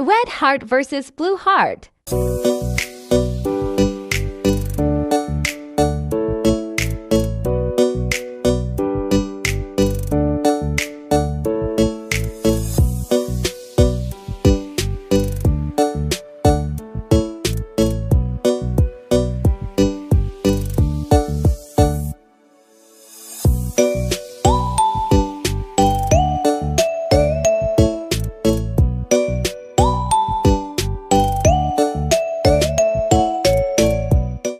Red Heart versus Blue Heart.